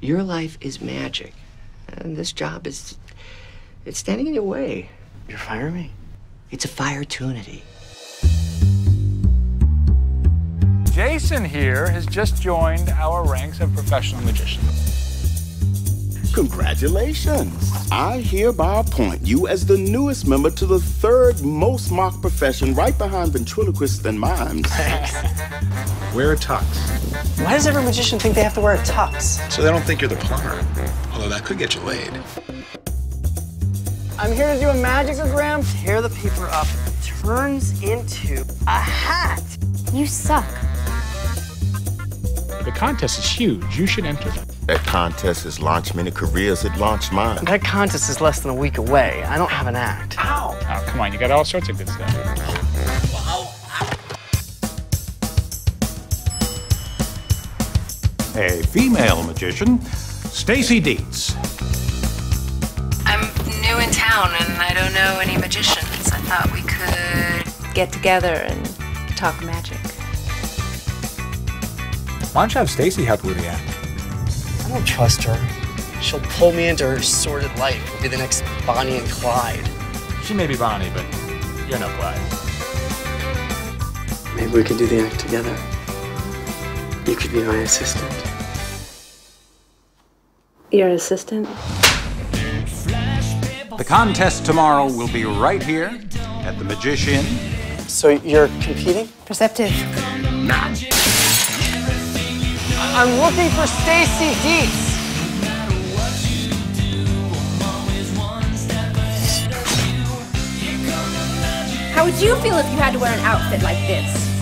Your life is magic. And this job is. It's standing in your way. You're firing me? It's a fire opportunity. Jason here has just joined our ranks of professional magicians. Congratulations! I hereby appoint you as the newest member to the third most mocked profession, right behind ventriloquists and mimes. Thanks. Wear a tux. Why does every magician think they have to wear a tux? So they don't think you're the plumber. Although that could get you laid. I'm here to do a magicogram. Tear the paper up. Turns into a hat. You suck. The contest is huge. You should enter. That contest has launched many careers. It launched mine. That contest is less than a week away. I don't have an act. Oh, come on. You got all sorts of good stuff. A female magician, Stacy Dietz. I'm new in town and I don't know any magicians. I thought we could Get together and talk magic. Why don't you have Stacy help with the act? I don't trust her. She'll pull me into her sordid life. We'll be the next Bonnie and Clyde. She may be Bonnie, but you're no Clyde. Maybe we could do the act together. You could be my assistant. Your assistant? The contest tomorrow will be right here at the Magician. So you're competing? Perceptive. I'm looking for Stacy Dietz. How would you feel if you had to wear an outfit like this?